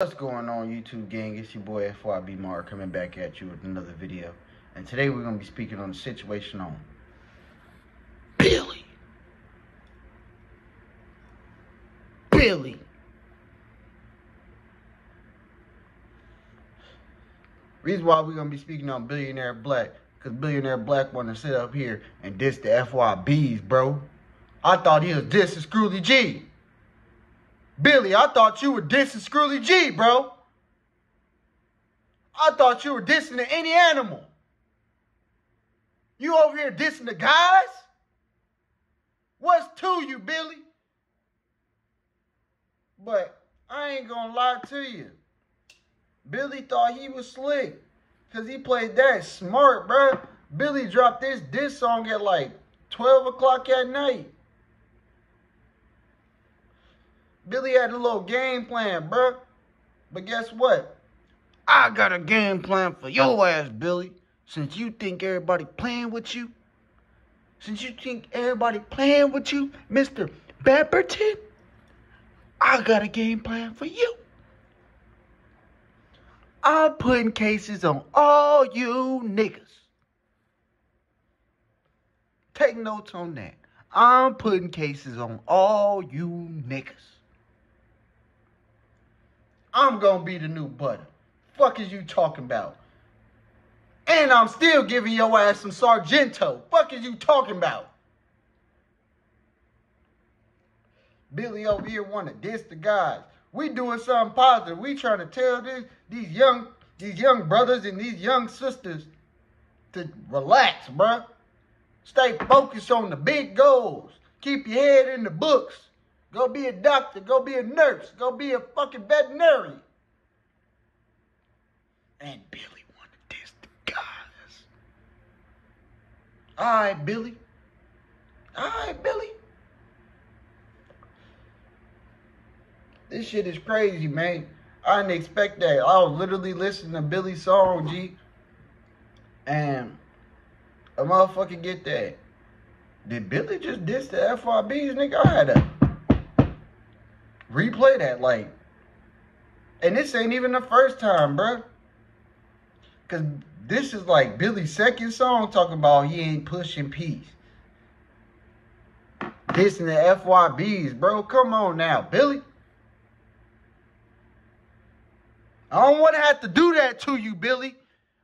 What's going on YouTube gang? It's your boy FYB Marr coming back at you with another video. And today we're going to be speaking on the situation on Billy. Billy. Reason why we're going to be speaking on Billionaire Black. Because Billionaire Black want to sit up here and diss the FYBs, bro. I thought he was dissing Screwly G. Billy, I thought you were dissing Screwly G, bro. I thought you were dissing to any animal. You over here dissing the guys? What's to you, Billy? But I ain't gonna lie to you. Billy thought he was slick. Cause he played that smart, bro. Billy dropped this diss song at like 12 o'clock at night. Billy had a little game plan, bro. But guess what? I got a game plan for your ass, Billy. Since you think everybody playing with you, since you think everybody playing with you, Mr. Bapperton, I got a game plan for you. I'm putting cases on all you niggas. Take notes on that. I'm putting cases on all you niggas. I'm gonna be the new butter. Fuck is you talking about? And I'm still giving your ass some Sargento. Fuck is you talking about? Billy over here wanna diss the guys. We doing something positive. We trying to tell this, these young these young brothers and these young sisters to relax, bruh. Stay focused on the big goals. Keep your head in the books. Go be a doctor. Go be a nurse. Go be a fucking veterinarian. And Billy wanted this the guys. All right, Billy. All right, Billy. This shit is crazy, man. I didn't expect that. I was literally listening to Billy's song, G. And a motherfucker get that. Did Billy just diss the FRBs, nigga? I had to replay that, like. And this ain't even the first time, bruh. Cause this is like Billy's second song talking about he ain't pushing peace. Dissing the FYBs, bro. Come on now, Billy. I don't want to have to do that to you, Billy.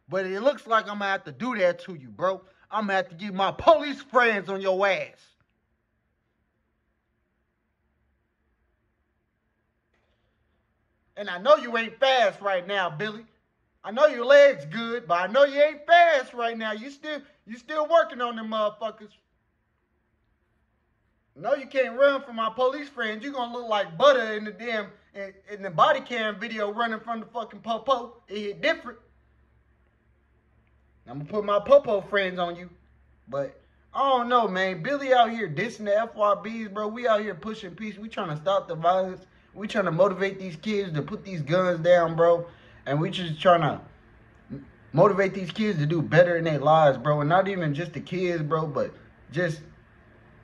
But it looks like I'm going to have to do that to you, bro. I'm going to have to get my police friends on your ass. And I know you ain't fast right now, Billy. I know your legs good, but I know you ain't fast right now. You still you still working on them motherfuckers. No, you can't run from my police friends. You're gonna look like butter in the damn in, in the body cam video running from the fucking popo. It hit different. I'm gonna put my popo friends on you. But I don't know, man. Billy out here dissing the FYBs, bro. We out here pushing peace. We trying to stop the violence. We trying to motivate these kids to put these guns down, bro. And we just trying to motivate these kids to do better in their lives, bro. And not even just the kids, bro, but just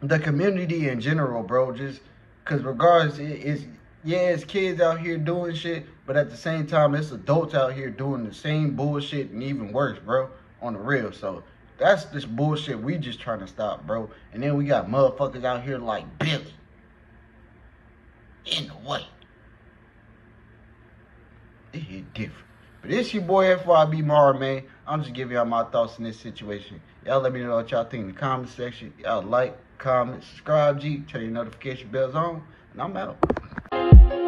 the community in general, bro. Just because regardless, it, it's, yeah, it's kids out here doing shit, but at the same time, it's adults out here doing the same bullshit and even worse, bro, on the real. So that's this bullshit we just trying to stop, bro. And then we got motherfuckers out here like Billy in the way. It hit different. But it's your boy FYB Marr, man. I'm just giving y'all my thoughts in this situation. Y'all let me know what y'all think in the comment section. Y'all like, comment, subscribe, G, turn your notification bells on, and I'm out.